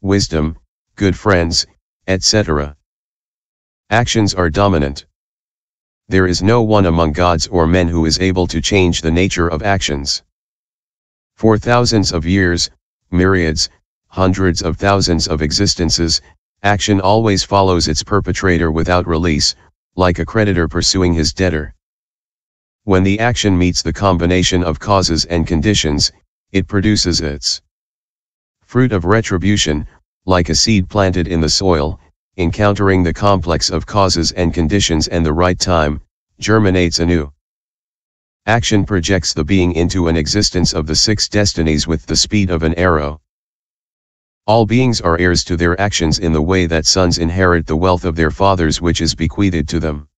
wisdom, good friends, etc. Actions are dominant. There is no one among gods or men who is able to change the nature of actions. For thousands of years, myriads, hundreds of thousands of existences, action always follows its perpetrator without release, like a creditor pursuing his debtor. When the action meets the combination of causes and conditions, it produces its fruit of retribution, like a seed planted in the soil, encountering the complex of causes and conditions and the right time, germinates anew. Action projects the being into an existence of the six destinies with the speed of an arrow. All beings are heirs to their actions in the way that sons inherit the wealth of their fathers which is bequeathed to them.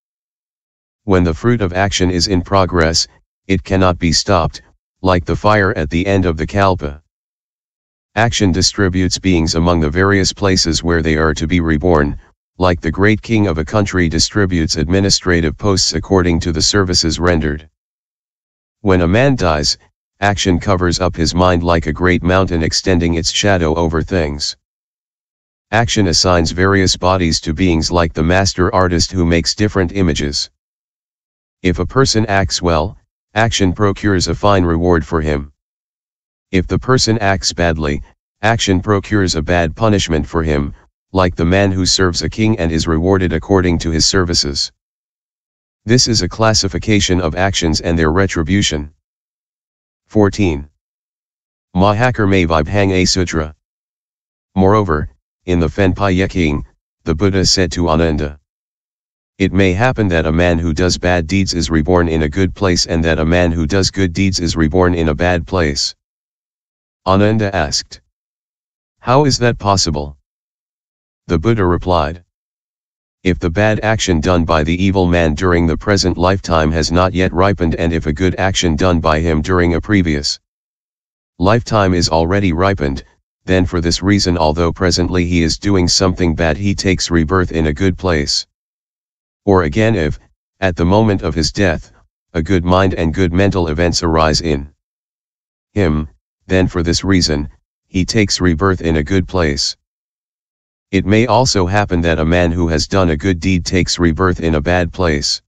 When the fruit of action is in progress, it cannot be stopped, like the fire at the end of the kalpa. Action distributes beings among the various places where they are to be reborn, like the great king of a country distributes administrative posts according to the services rendered. When a man dies, action covers up his mind like a great mountain extending its shadow over things. Action assigns various bodies to beings like the master artist who makes different images. If a person acts well, action procures a fine reward for him. If the person acts badly, action procures a bad punishment for him, like the man who serves a king and is rewarded according to his services. This is a classification of actions and their retribution. 14. Mahakarma Vibhanga Sutra. Moreover, in the Fenpa the Buddha said to Ananda, It may happen that a man who does bad deeds is reborn in a good place and that a man who does good deeds is reborn in a bad place. Ananda asked, How is that possible? The Buddha replied, if the bad action done by the evil man during the present lifetime has not yet ripened and if a good action done by him during a previous lifetime is already ripened, then for this reason although presently he is doing something bad he takes rebirth in a good place. Or again if, at the moment of his death, a good mind and good mental events arise in him, then for this reason, he takes rebirth in a good place. It may also happen that a man who has done a good deed takes rebirth in a bad place.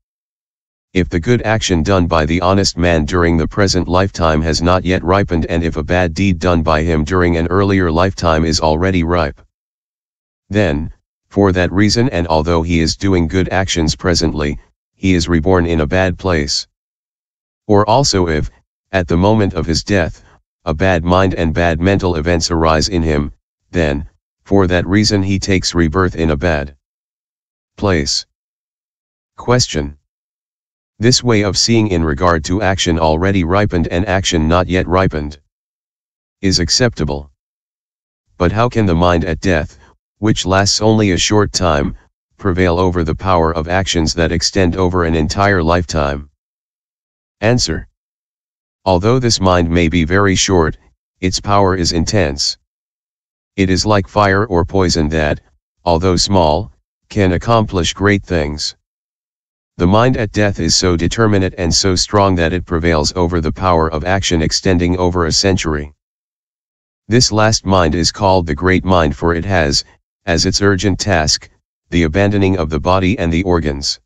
If the good action done by the honest man during the present lifetime has not yet ripened and if a bad deed done by him during an earlier lifetime is already ripe. Then, for that reason and although he is doing good actions presently, he is reborn in a bad place. Or also if, at the moment of his death, a bad mind and bad mental events arise in him, then, for that reason he takes rebirth in a bad place. Question. This way of seeing in regard to action already ripened and action not yet ripened is acceptable. But how can the mind at death, which lasts only a short time, prevail over the power of actions that extend over an entire lifetime? Answer. Although this mind may be very short, its power is intense. It is like fire or poison that, although small, can accomplish great things. The mind at death is so determinate and so strong that it prevails over the power of action extending over a century. This last mind is called the great mind for it has, as its urgent task, the abandoning of the body and the organs.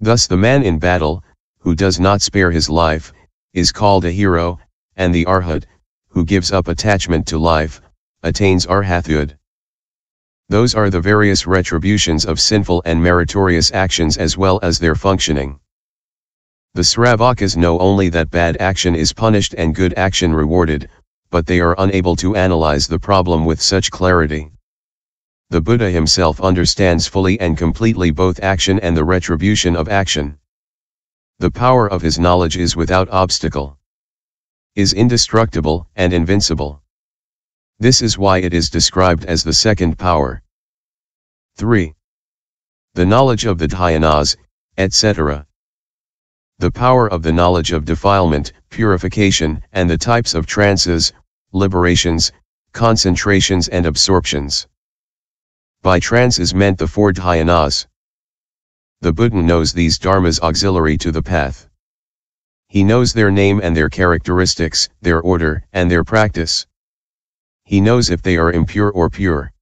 Thus the man in battle, who does not spare his life, is called a hero, and the arhat, who gives up attachment to life, attains arhathood. Those are the various retributions of sinful and meritorious actions as well as their functioning. The Sravakas know only that bad action is punished and good action rewarded, but they are unable to analyze the problem with such clarity. The Buddha himself understands fully and completely both action and the retribution of action. The power of his knowledge is without obstacle, is indestructible and invincible. This is why it is described as the second power. 3. The knowledge of the dhyanas, etc. The power of the knowledge of defilement, purification, and the types of trances, liberations, concentrations and absorptions. By trance is meant the four dhyanas. The Buddha knows these dharmas auxiliary to the path. He knows their name and their characteristics, their order, and their practice. he knows if they are impure or pure.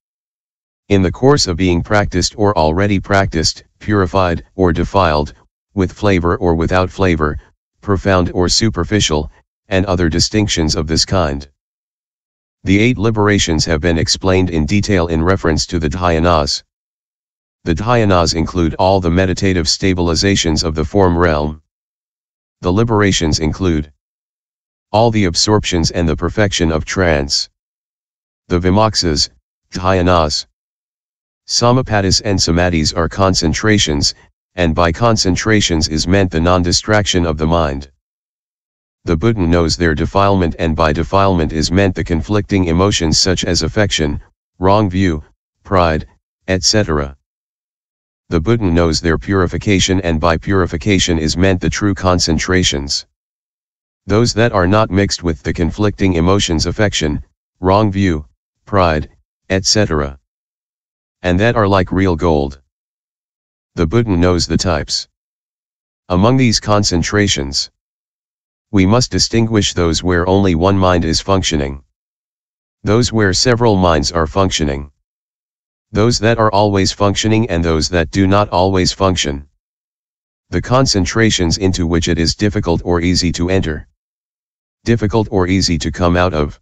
In the course of being practiced or already practiced, purified or defiled, with flavor or without flavor, profound or superficial, and other distinctions of this kind. The eight liberations have been explained in detail in reference to the dhyanas. The dhyanas include all the meditative stabilizations of the form realm. The liberations include all the absorptions and the perfection of trance. The vimoksas, dhyanas. Samapatis and samadhis are concentrations, and by concentrations is meant the non-distraction of the mind. The Buddha knows their defilement and by defilement is meant the conflicting emotions such as affection, wrong view, pride, etc. The Buddha knows their purification and by purification is meant the true concentrations. Those that are not mixed with the conflicting emotions affection, wrong view, pride, etc. And that are like real gold. The Buddha knows the types. Among these concentrations, we must distinguish those where only one mind is functioning. Those where several minds are functioning. Those that are always functioning and those that do not always function. The concentrations into which it is difficult or easy to enter. Difficult or easy to come out of.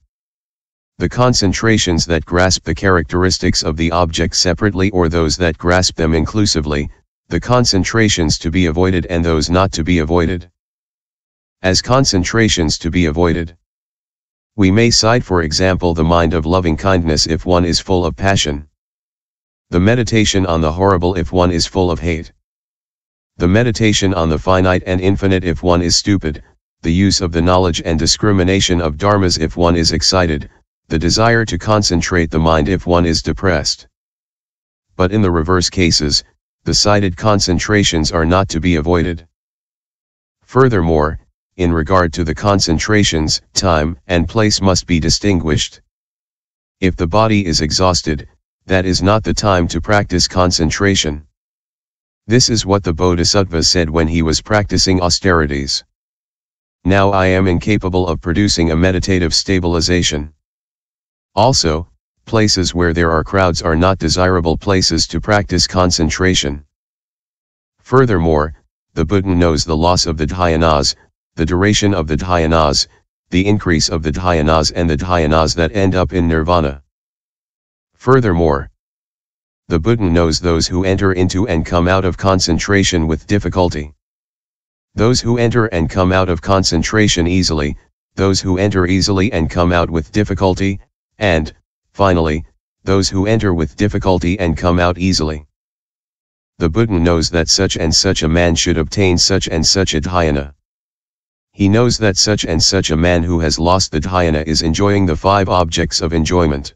The concentrations that grasp the characteristics of the object separately or those that grasp them inclusively, the concentrations to be avoided and those not to be avoided as concentrations to be avoided. We may cite for example the mind of loving kindness if one is full of passion. The meditation on the horrible if one is full of hate. The meditation on the finite and infinite if one is stupid, the use of the knowledge and discrimination of dharmas if one is excited, the desire to concentrate the mind if one is depressed. But in the reverse cases, the cited concentrations are not to be avoided. Furthermore, in regard to the concentrations, time and place must be distinguished. If the body is exhausted, that is not the time to practice concentration. This is what the Bodhisattva said when he was practicing austerities. Now I am incapable of producing a meditative stabilization. Also, places where there are crowds are not desirable places to practice concentration. Furthermore, the Buddha knows the loss of the dhyanas, the duration of the dhyanas, the increase of the dhyanas and the dhyanas that end up in nirvana. Furthermore, the Buddha knows those who enter into and come out of concentration with difficulty. Those who enter and come out of concentration easily, those who enter easily and come out with difficulty, and, finally, those who enter with difficulty and come out easily. The Buddha knows that such and such a man should obtain such and such a dhyana. He knows that such and such a man who has lost the dhyana is enjoying the five objects of enjoyment.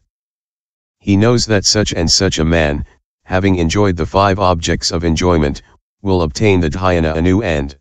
He knows that such and such a man, having enjoyed the five objects of enjoyment, will obtain the dhyana anew and